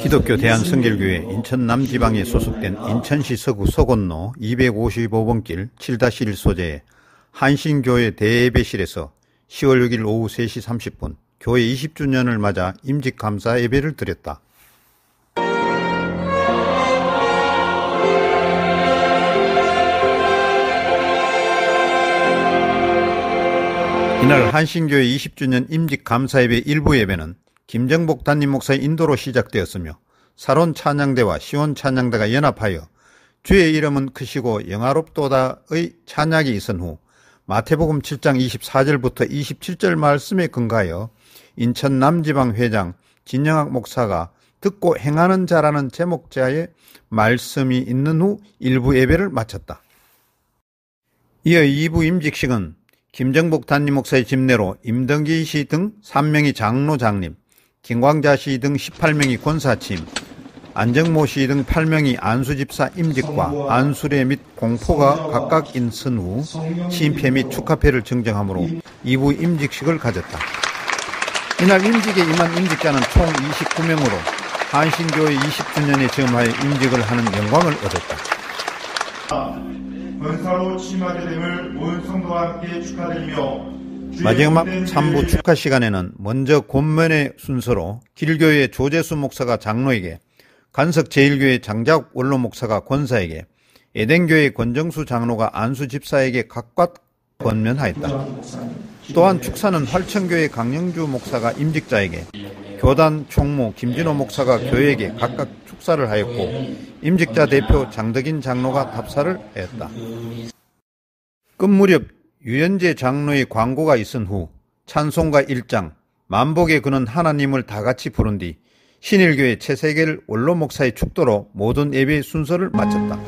기독교 대한성결교회 인천 남지방에 소속된 인천시 서구 서곤로 255번 길 7-1 소재의 한신교회 대예배실에서 10월 6일 오후 3시 30분 교회 20주년을 맞아 임직 감사 예배를 드렸다. 이날 한신교회 20주년 임직 감사 예배 일부 예배는 김정복 담임 목사의 인도로 시작되었으며 사론 찬양대와 시온 찬양대가 연합하여 주의 이름은 크시고 영화롭도다의 찬양이 있은 후 마태복음 7장 24절부터 27절 말씀에 근거하여 인천 남지방 회장 진영학 목사가 듣고 행하는 자라는 제목자의 말씀이 있는 후 일부 예배를 마쳤다. 이어 2부 임직식은 김정복 담임 목사의 집내로 임덕기 씨 등 3명이 장로 장님, 김광자 씨 등 18명이 권사침, 안정모 씨 등 8명이 안수집사 임직과 안수례 및 공포가 각각 인선 후 시인패 및 축하패를 증정하므로 2부 임직식을 가졌다. 이날 임직에 임한 임직자는 총 29명으로 한신교회 20주년에 점하여 임직을 하는 영광을 얻었다. 권사로 취임하게 됨을 온 성도와 함께 축하드리며 마지막 3부 축하 시간에는 먼저 권면의 순서로 길교회 조재수 목사가 장로에게 간석 제일교회 장작 원로 목사가 권사에게 에덴교회 권정수 장로가 안수 집사에게 각각 권면하였다. 또한 축사는 활천교회 강영주 목사가 임직자에게 교단 총무 김진호 목사가 교회에게 각각 축사를 하였고 임직자 대표 장덕인 장로가 답사를 했다. 끝 무렵 유연재 장로의 광고가 있은 후 찬송가 1장 만복에 그는 하나님을 다 같이 부른 뒤 신일교회 최세계를 원로 목사의 축도로 모든 예배 순서를 마쳤다.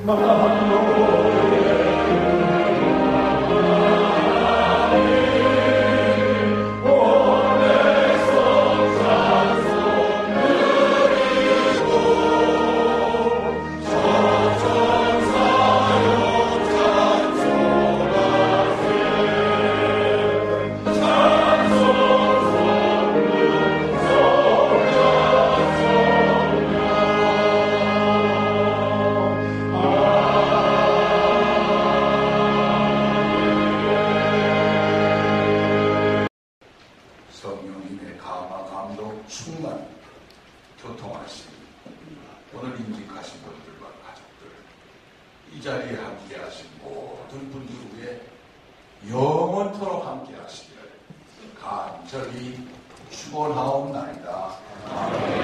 충만 교통하신 오늘 임직하신 분들과 가족들 이 자리에 함께 하신 모든 분들 위해 영원토록 함께 하시기를 간절히 축원하옵나이다.